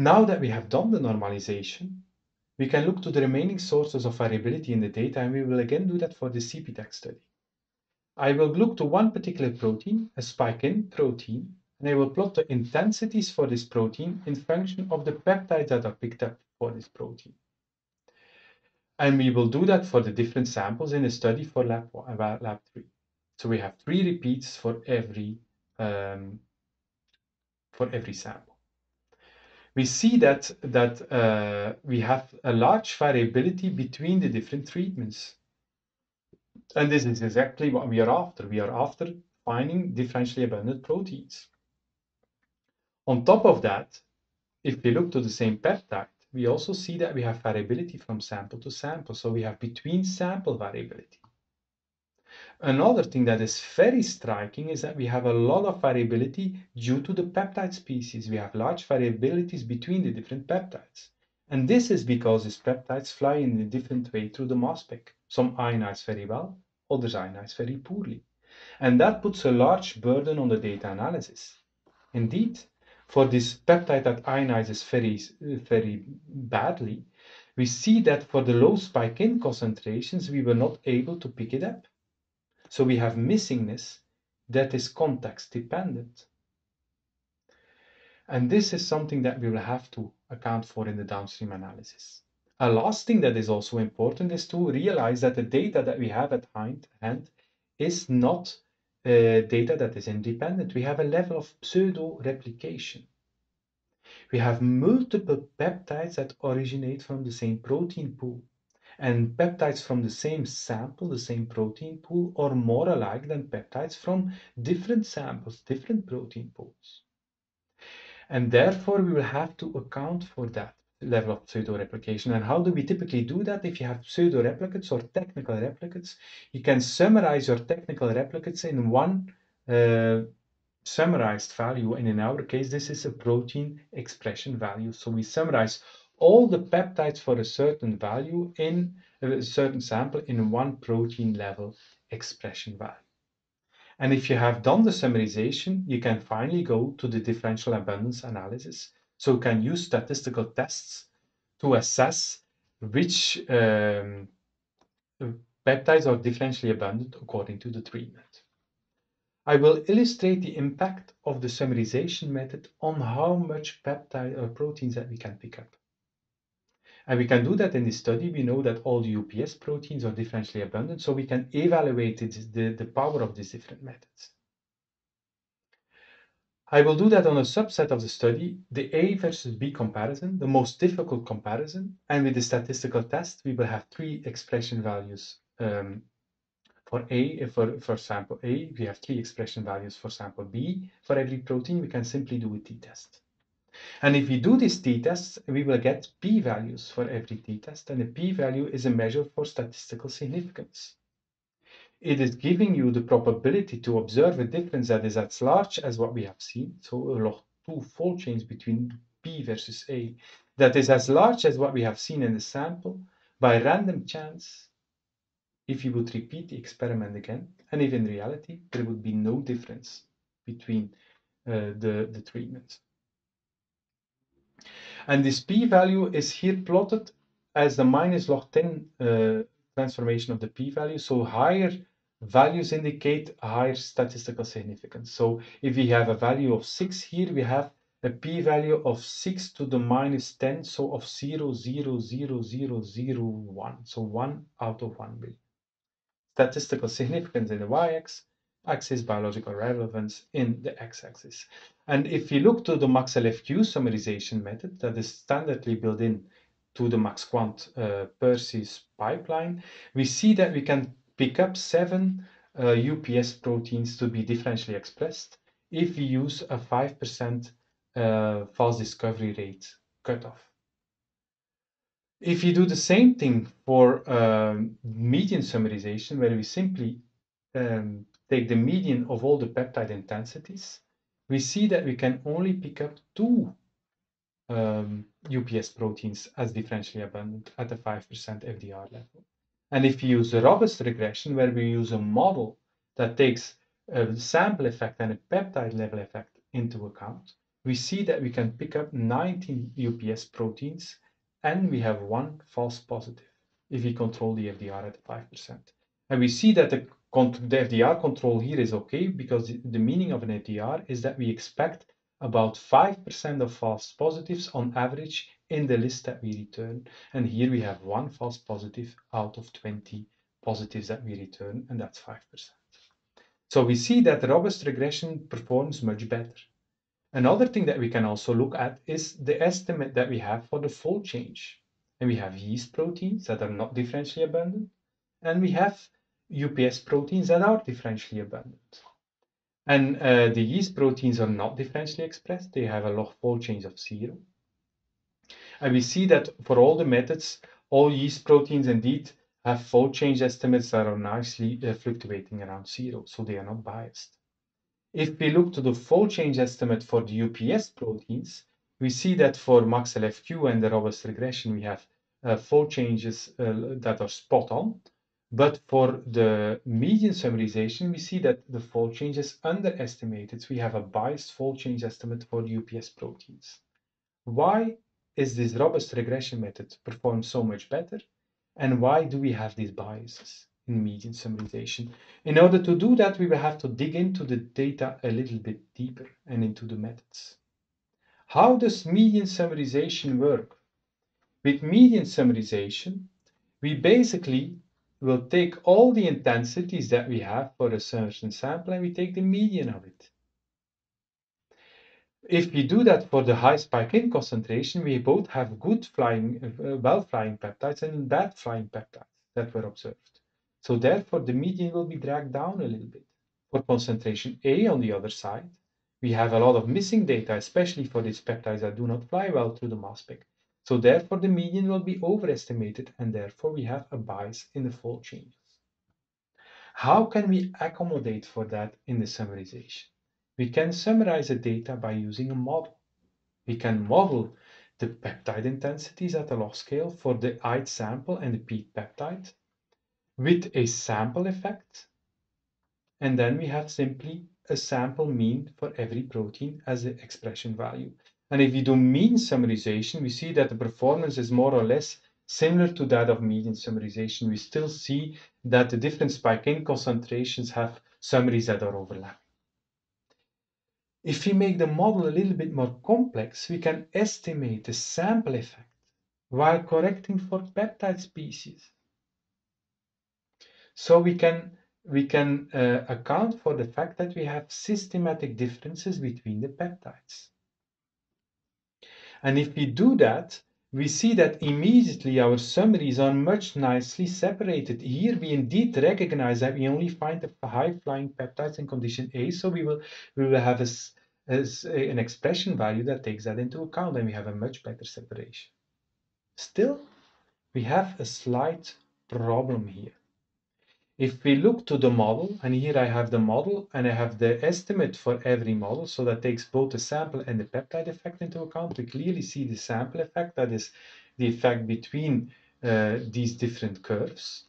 Now that we have done the normalization, we can look to the remaining sources of variability in the data, and we will again do that for the CPTAC study. I will look to one particular protein, a spike-in protein, and I will plot the intensities for this protein in function of the peptides that are picked up for this protein. And we will do that for the different samples in the study for lab, lab 3. So we have three repeats for every, um, for every sample. We see that, that uh, we have a large variability between the different treatments. And this is exactly what we are after. We are after finding differentially abundant proteins. On top of that, if we look to the same peptide, we also see that we have variability from sample to sample. So we have between sample variability. Another thing that is very striking is that we have a lot of variability due to the peptide species. We have large variabilities between the different peptides. And this is because these peptides fly in a different way through the mass spec. Some ionize very well, others ionize very poorly. And that puts a large burden on the data analysis. Indeed, for this peptide that ionizes very, very badly, we see that for the low spike-in concentrations, we were not able to pick it up. So we have missingness that is context dependent. And this is something that we will have to account for in the downstream analysis. A last thing that is also important is to realize that the data that we have at hand is not uh, data that is independent. We have a level of pseudo replication. We have multiple peptides that originate from the same protein pool. And peptides from the same sample, the same protein pool, are more alike than peptides from different samples, different protein pools. And therefore, we will have to account for that level of pseudo-replication. And how do we typically do that? If you have pseudo-replicates or technical replicates, you can summarize your technical replicates in one uh, summarized value. And in our case, this is a protein expression value. So we summarize all the peptides for a certain value in a certain sample in one protein level expression value. And if you have done the summarization, you can finally go to the differential abundance analysis. So you can use statistical tests to assess which um, peptides are differentially abundant according to the treatment. I will illustrate the impact of the summarization method on how much peptide or proteins that we can pick up. And we can do that in this study. We know that all the UPS proteins are differentially abundant, so we can evaluate it, the, the power of these different methods. I will do that on a subset of the study, the A versus B comparison, the most difficult comparison. And with the statistical test, we will have three expression values um, for A, for, for sample A, we have three expression values for sample B. For every protein, we can simply do a t-test. And if we do these t-tests, we will get p-values for every t-test, and a p-value is a measure for statistical significance. It is giving you the probability to observe a difference that is as large as what we have seen, so a log 2 fold change between p versus a, that is as large as what we have seen in the sample by random chance if you would repeat the experiment again, and if in reality there would be no difference between uh, the, the treatments. And this p-value is here plotted as the minus log 10 uh, transformation of the p-value. So higher values indicate higher statistical significance. So if we have a value of 6 here, we have a p-value of 6 to the minus 10, so of 0, 0, 0, 0, 0, 1. So 1 out of 1 billion. Statistical significance in the y-axis, biological relevance in the x-axis. And if you look to the MaxLFQ summarization method that is standardly built in to the MaxQuant uh, pipeline, we see that we can pick up seven uh, UPS proteins to be differentially expressed if we use a 5% uh, false discovery rate cutoff. If you do the same thing for um, median summarization, where we simply um, take the median of all the peptide intensities, we see that we can only pick up two um, UPS proteins as differentially abundant at the 5% FDR level. And if you use a robust regression, where we use a model that takes a sample effect and a peptide level effect into account, we see that we can pick up 19 UPS proteins and we have one false positive if we control the FDR at 5%. And we see that the, the FDR control here is okay because the meaning of an FDR is that we expect about 5% of false positives on average in the list that we return. And here we have one false positive out of 20 positives that we return, and that's 5%. So we see that robust regression performs much better. Another thing that we can also look at is the estimate that we have for the fold change. And we have yeast proteins that are not differentially abundant, and we have UPS proteins that are differentially abundant. And uh, the yeast proteins are not differentially expressed. They have a log fold change of zero. And we see that for all the methods, all yeast proteins indeed have fold change estimates that are nicely uh, fluctuating around zero, so they are not biased. If we look to the fold change estimate for the UPS proteins, we see that for MaxLFQ and the robust regression, we have uh, fold changes uh, that are spot on. But for the median summarization, we see that the fold change is underestimated. We have a biased fold change estimate for UPS proteins. Why is this robust regression method perform so much better? And why do we have these biases in median summarization? In order to do that, we will have to dig into the data a little bit deeper and into the methods. How does median summarization work? With median summarization, we basically will take all the intensities that we have for a certain sample and we take the median of it. If we do that for the high spike in concentration, we both have good flying, uh, well flying peptides and bad flying peptides that were observed. So therefore, the median will be dragged down a little bit. For concentration A on the other side, we have a lot of missing data, especially for these peptides that do not fly well through the mass spec. So therefore the median will be overestimated and therefore we have a bias in the fold changes. How can we accommodate for that in the summarization? We can summarize the data by using a model. We can model the peptide intensities at a log scale for the ith sample and the peak peptide with a sample effect. And then we have simply a sample mean for every protein as the expression value. And if we do mean summarization, we see that the performance is more or less similar to that of median summarization. We still see that the different spike in concentrations have summaries that are overlapping. If we make the model a little bit more complex, we can estimate the sample effect while correcting for peptide species. So we can, we can uh, account for the fact that we have systematic differences between the peptides. And if we do that, we see that immediately our summaries are much nicely separated. Here we indeed recognize that we only find the high-flying peptides in condition A, so we will, we will have a, a, an expression value that takes that into account, and we have a much better separation. Still, we have a slight problem here. If we look to the model, and here I have the model and I have the estimate for every model, so that takes both the sample and the peptide effect into account, we clearly see the sample effect, that is the effect between uh, these different curves.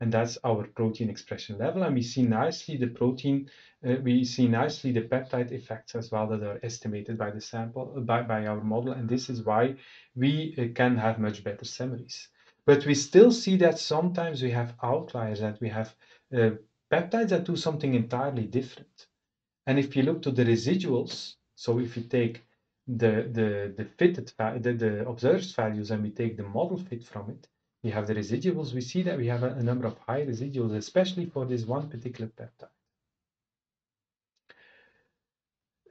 And that's our protein expression level. And we see nicely the protein, uh, we see nicely the peptide effects as well that are estimated by the sample, by, by our model. And this is why we uh, can have much better summaries. But we still see that sometimes we have outliers, that we have uh, peptides that do something entirely different. And if you look to the residuals, so if you take the, the, the fitted, the, the observed values and we take the model fit from it, we have the residuals, we see that we have a, a number of high residuals, especially for this one particular peptide.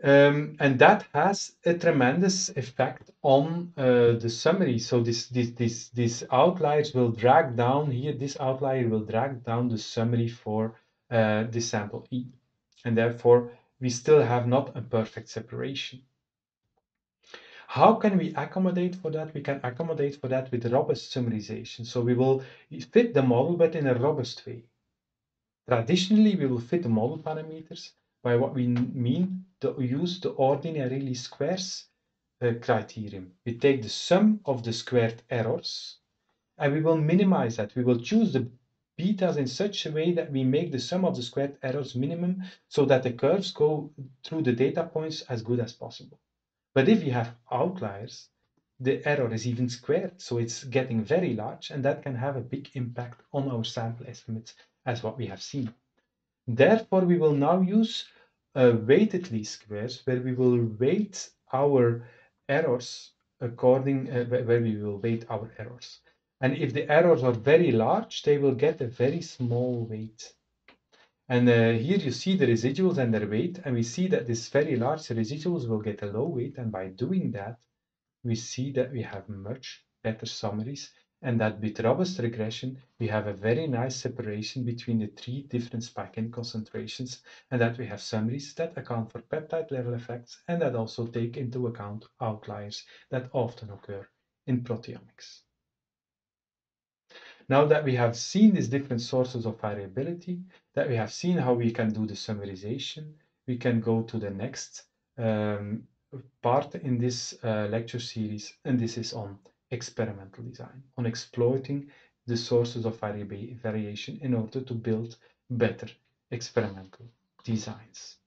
Um, and that has a tremendous effect on uh, the summary. So this, this, this, these outliers will drag down here, this outlier will drag down the summary for uh, the sample E. And therefore, we still have not a perfect separation. How can we accommodate for that? We can accommodate for that with robust summarization. So we will fit the model, but in a robust way. Traditionally, we will fit the model parameters by what we mean to use the ordinary squares uh, criterion. We take the sum of the squared errors and we will minimize that. We will choose the betas in such a way that we make the sum of the squared errors minimum so that the curves go through the data points as good as possible. But if you have outliers, the error is even squared, so it's getting very large, and that can have a big impact on our sample estimates as what we have seen. Therefore, we will now use weighted least squares where we will weight our errors according uh, where we will weight our errors. And if the errors are very large, they will get a very small weight. And uh, here you see the residuals and their weight, and we see that this very large residuals will get a low weight, and by doing that, we see that we have much better summaries and that with robust regression, we have a very nice separation between the three different spike-in concentrations and that we have summaries that account for peptide level effects and that also take into account outliers that often occur in proteomics. Now that we have seen these different sources of variability, that we have seen how we can do the summarization, we can go to the next um, part in this uh, lecture series, and this is on experimental design, on exploiting the sources of variation in order to build better experimental designs.